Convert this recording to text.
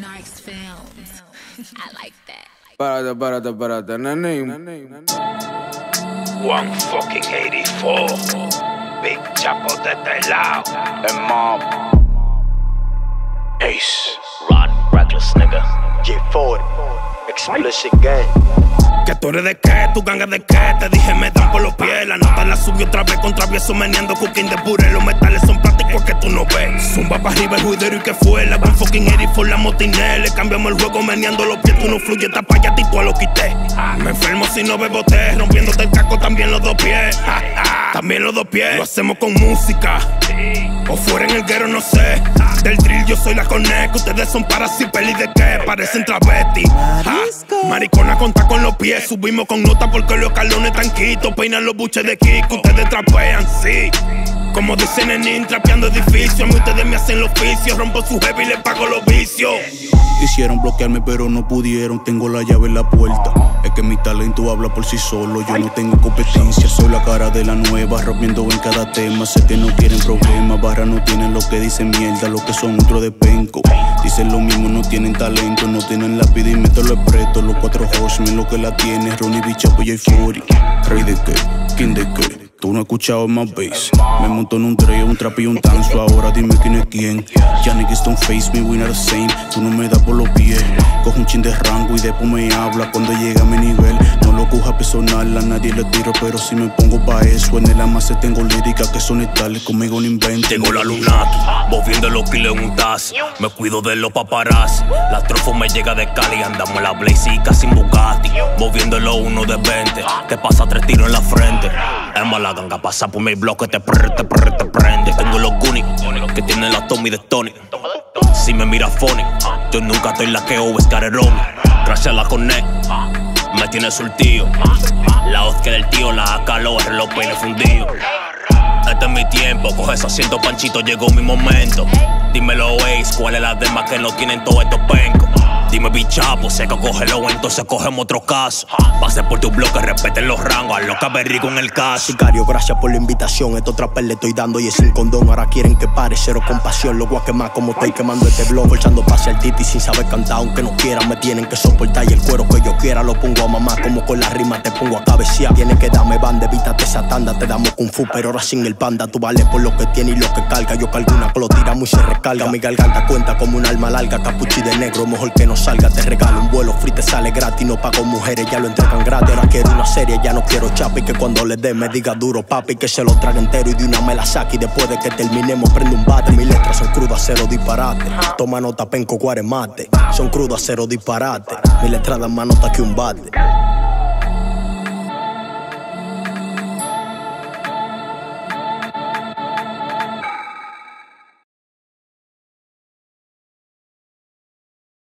Narcs Films. I like that. Barada, barada, barada, na name. One fucking 84. Big Chapo i love And mom. Ace. Rod, reckless nigga. Get forward. Explicit gang. Que tú eres de qué, tu ganga de qué. Te dije me dan por los pies. La nota la subió otra vez con travieso meneando cooking de puré. Los metales son plásticos que tú no ves. Zumba para arriba el juidero y que fue La one fucking 84 la motinel. Le cambiamos el juego meneando los pies Tú no fluyes, tapa ya ti tú lo quité. Me enfermo si no bebo té Rompiéndote el casco también los dos pies. También los dos pies. Lo hacemos con música. O fuera en el guero, no sé. Del drill yo soy la connect. Ustedes son para si peli de qué. Parecen travesti. Maricona conta con los pies. Subimos con nota porque los calones tanquitos. Peinan los buches de Kiko. Ustedes trapean, sí. Como dicen en trapeando edificios. A mí ustedes me hacen los oficios. Rompo su heavy y les pago los vicios. Quisieron bloquearme pero no pudieron, tengo la llave en la puerta. Que mi talento habla por sí solo, yo no tengo competencia, soy la cara de la nueva, rompiendo en cada tema. Sé que no quieren problemas, barra no tienen lo que dicen mierda, lo que son otro de penco. Dicen lo mismo, no tienen talento, no tienen lápiz y mételo es preto. Los cuatro horsemen lo que la tiene, Ronnie Bichapo y Fury. Rey de qué, quién de qué. Tú no has escuchado más bass. Me monto en un tray, un trap y un tanzo. Ahora dime quién es quién. Ya niggas don't face not the same. Tú no me das por los pies. Cojo un chin de rango y después me habla cuando llega a mi nivel. No lo coja personal, a nadie le tiro, pero si me pongo pa' eso. En el amase tengo lírica que son tales, conmigo no inventen. Tengo la lunato, moviendo los kilos en un. Me cuido de los paparazzi. La trofo me llega de Cali, andamos en la Blaze y casi en Bugatti. Moviéndolo uno de 20, te pasa tres tiros en la frente. Es mala ganga, pasa por mi bloque, te prende, te prende, te prende. Tengo los Goonies, que tienen la Tommy de Tony. Si me mira funny, yo nunca estoy la que o escarerón. Gracias a la connect, me tiene surtido. La que del tío, la AK, los reloj peine fundido. Este es mi tiempo, coge ese asiento panchito, llegó mi momento. Dímelo, Ace, ¿cuál es la demás que no tienen todos estos pencos? Dime, bichapo, sé que cógelo, entonces cogemos otro caso. Pase por tu bloque, respeten los rangos, a lo que con el caso. Sicario, gracias por la invitación. Esto trapel le estoy dando y es sin condón. Ahora quieren que pare, cero compasión. Lo voy a quemar como estoy quemando este blog. Echando pase al titi sin saber cantar. Aunque no quieran, me tienen que soportar. Y el cuero que yo quiera lo pongo a mamá. Como con la rima te pongo a cabecear. Tienes que darme banda, evítate esa tanda. Te damos kung fu, pero ahora sin el panda. Tú vales por lo que tiene y lo que carga. Yo cargo una que lo tiramos y se recarga. Mi garganta cuenta como un alma larga. Capuchi de negro, mejor que no salga. Te regalo un vuelo free, te sale gratis. No pago mujeres, ya lo entregan gratis. Ahora quiero una serie, ya no quiero chapi. Que cuando le dé me diga duro, papi. Que se lo trague entero y de una me la saque. Y después de que terminemos, prende un bate. Mis letras son crudas, cero disparate. Toma nota, penco, guaremate. Son crudas, cero disparate. Mis letras dan más nota que un bate.